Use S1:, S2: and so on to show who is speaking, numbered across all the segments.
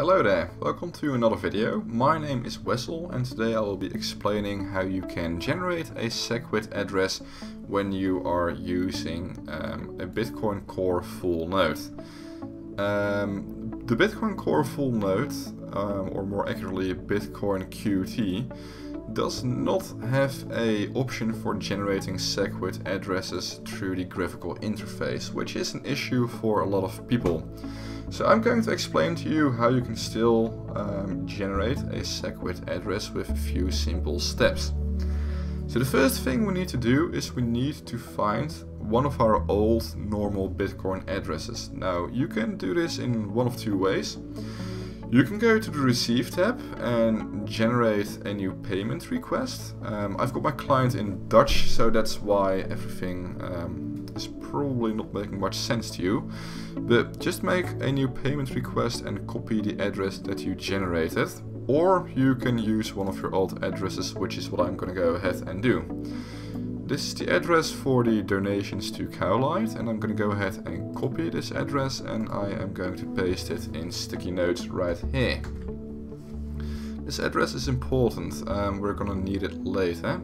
S1: Hello there, welcome to another video. My name is Wessel and today I will be explaining how you can generate a SegWit address when you are using um, a Bitcoin Core full node. Um, the Bitcoin Core full node, um, or more accurately Bitcoin QT, does not have a option for generating SegWit addresses through the graphical interface, which is an issue for a lot of people. So I'm going to explain to you how you can still um, generate a SegWit address with a few simple steps. So the first thing we need to do is we need to find one of our old normal Bitcoin addresses. Now you can do this in one of two ways. You can go to the Receive tab and generate a new payment request. Um, I've got my client in Dutch, so that's why everything um, is probably not making much sense to you. But just make a new payment request and copy the address that you generated. Or you can use one of your old addresses, which is what I'm going to go ahead and do. This is the address for the donations to Cowlite and I'm going to go ahead and copy this address and I am going to paste it in sticky notes right here. This address is important, um, we're going to need it later.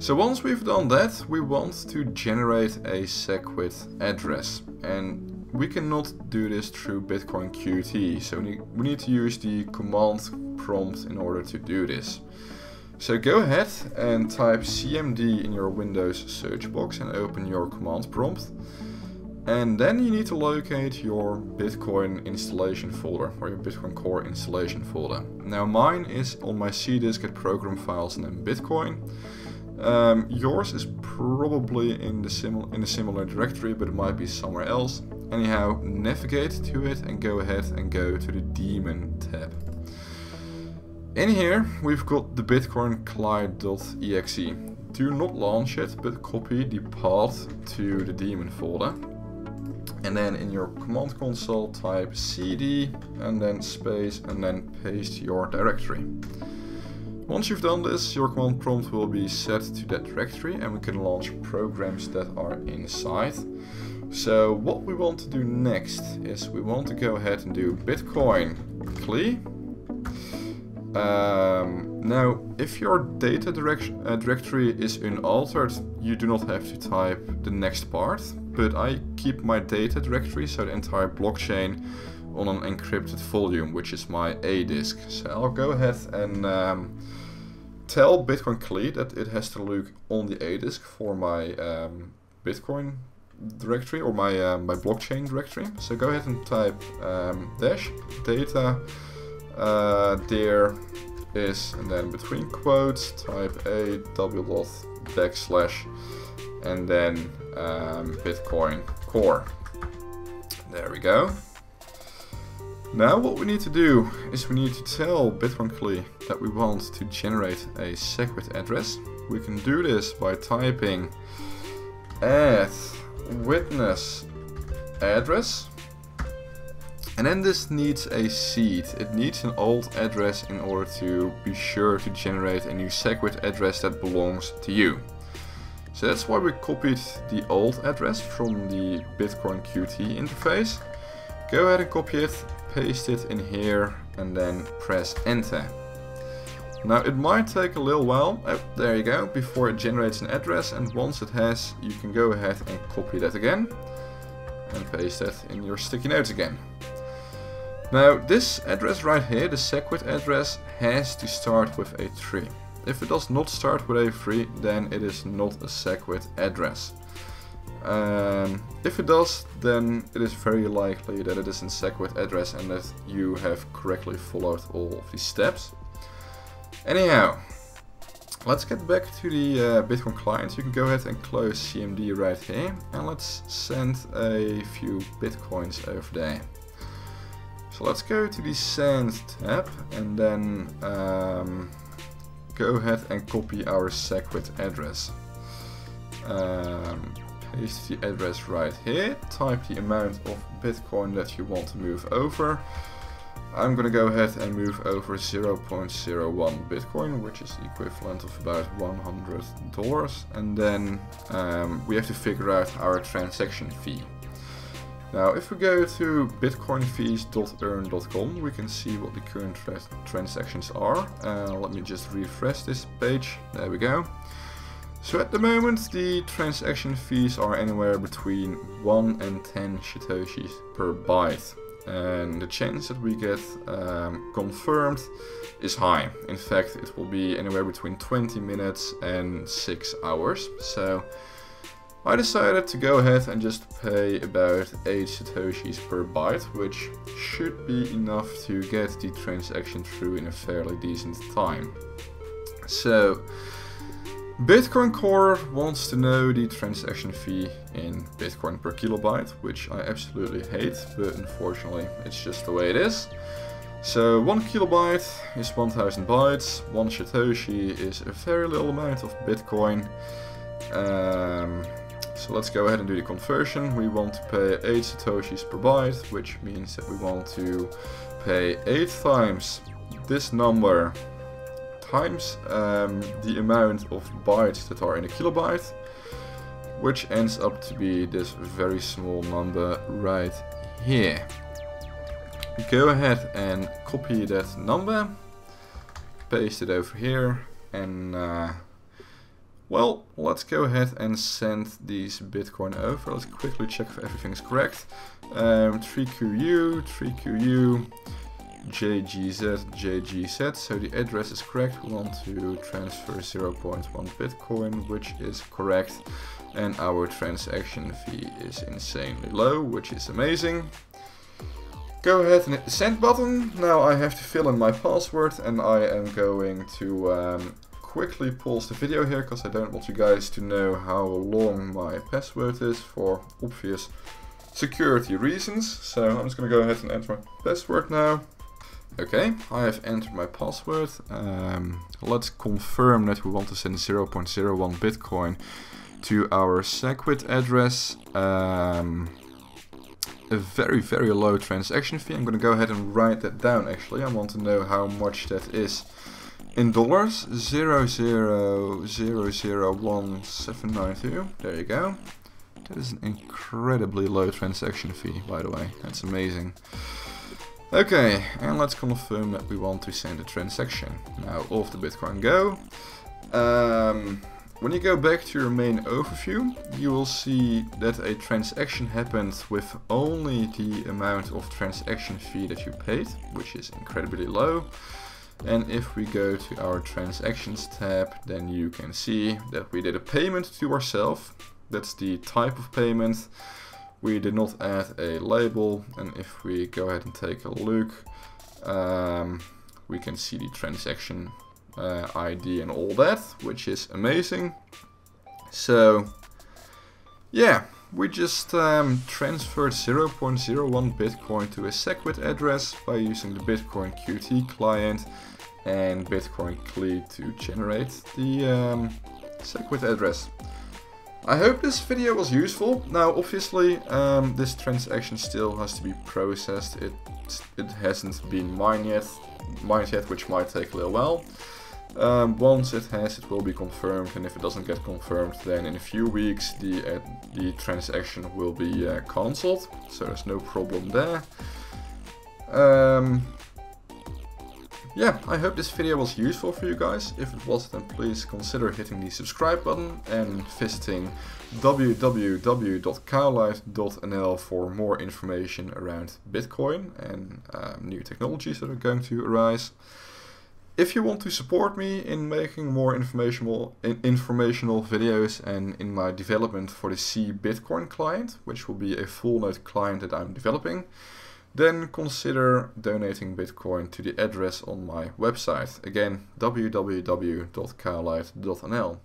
S1: So once we've done that, we want to generate a SegWit address and we cannot do this through Bitcoin QT, so we need to use the command prompt in order to do this. So go ahead and type cmd in your Windows search box and open your command prompt. And then you need to locate your Bitcoin installation folder or your Bitcoin Core installation folder. Now mine is on my C disk at program files and then Bitcoin. Um, yours is probably in the, sim in a similar directory, but it might be somewhere else. Anyhow, navigate to it and go ahead and go to the daemon tab. In here we've got the bitcoin client.exe. Do not launch it, but copy the path to the daemon folder. And then in your command console type cd and then space and then paste your directory. Once you've done this, your command prompt will be set to that directory and we can launch programs that are inside. So what we want to do next is we want to go ahead and do bitcoin cli um, now, if your data uh, directory is unaltered, you do not have to type the next part, but I keep my data directory, so the entire blockchain, on an encrypted volume, which is my A disk. So I'll go ahead and um, tell Bitcoin Cli that it has to look on the A disk for my um, Bitcoin directory or my uh, my blockchain directory. So go ahead and type um, dash data uh, there is, and then between quotes, type a double dot backslash, and then um, Bitcoin Core. There we go. Now what we need to do is we need to tell Bitcoin Cli that we want to generate a SegWit address. We can do this by typing add witness address and then this needs a seed. It needs an old address in order to be sure to generate a new SegWit address that belongs to you. So that's why we copied the old address from the Bitcoin QT interface. Go ahead and copy it, paste it in here and then press enter. Now it might take a little while, oh, there you go, before it generates an address and once it has you can go ahead and copy that again and paste that in your sticky notes again. Now this address right here, the SegWit address, has to start with a 3. If it does not start with a 3, then it is not a SegWit address. Um, if it does, then it is very likely that it is in SegWit address and that you have correctly followed all of these steps. Anyhow, let's get back to the uh, Bitcoin client. You can go ahead and close CMD right here and let's send a few Bitcoins over there. So let's go to the Send tab and then um, go ahead and copy our SegWit address. Um, paste the address right here, type the amount of Bitcoin that you want to move over. I'm gonna go ahead and move over 0.01 Bitcoin, which is the equivalent of about $100. And then um, we have to figure out our transaction fee. Now, if we go to bitcoinfees.earn.com, we can see what the current tra transactions are. Uh, let me just refresh this page. There we go. So at the moment, the transaction fees are anywhere between 1 and 10 Satoshis per byte. And the chance that we get um, confirmed is high. In fact, it will be anywhere between 20 minutes and 6 hours. So I decided to go ahead and just pay about 8 satoshis per byte, which should be enough to get the transaction through in a fairly decent time. So, Bitcoin Core wants to know the transaction fee in Bitcoin per kilobyte, which I absolutely hate, but unfortunately it's just the way it is. So 1 kilobyte is 1000 bytes, 1 satoshi is a very little amount of Bitcoin. Um, so let's go ahead and do the conversion. We want to pay 8 satoshis per byte, which means that we want to pay 8 times this number times um, the amount of bytes that are in a kilobyte, which ends up to be this very small number right here. Go ahead and copy that number, paste it over here, and uh, well, let's go ahead and send these Bitcoin over. Let's quickly check if everything is correct. Um, 3QU, 3QU, JGZ, JGZ. So the address is correct. We want to transfer 0.1 Bitcoin, which is correct. And our transaction fee is insanely low, which is amazing. Go ahead and hit the send button. Now I have to fill in my password and I am going to um, quickly pause the video here because I don't want you guys to know how long my password is for obvious security reasons. So I'm just going to go ahead and enter my password now. Okay, I have entered my password. Um, let's confirm that we want to send 0.01 Bitcoin to our SegWit address. Um, a very, very low transaction fee. I'm going to go ahead and write that down actually. I want to know how much that is in dollars, 0.0001792. There you go. That is an incredibly low transaction fee, by the way. That's amazing. Okay, and let's confirm that we want to send a transaction. Now, off the Bitcoin Go. Um, when you go back to your main overview, you will see that a transaction happened with only the amount of transaction fee that you paid, which is incredibly low. And if we go to our transactions tab, then you can see that we did a payment to ourselves. That's the type of payment. We did not add a label. And if we go ahead and take a look, um, we can see the transaction uh, ID and all that, which is amazing. So, yeah, we just um, transferred 0.01 Bitcoin to a SegWit address by using the Bitcoin Qt client and Bitcoin Cli to generate the um, SegWit address. I hope this video was useful. Now obviously um, this transaction still has to be processed. It, it hasn't been mined yet, mined yet, which might take a little while. Um, once it has, it will be confirmed, and if it doesn't get confirmed, then in a few weeks the uh, the transaction will be uh, cancelled. So there's no problem there. Um, yeah, I hope this video was useful for you guys. If it was, then please consider hitting the subscribe button and visiting www.cowlite.nl for more information around Bitcoin and um, new technologies that are going to arise. If you want to support me in making more informational informational videos and in my development for the C Bitcoin client, which will be a full node client that I'm developing, then consider donating Bitcoin to the address on my website. Again, www.cowlite.nl.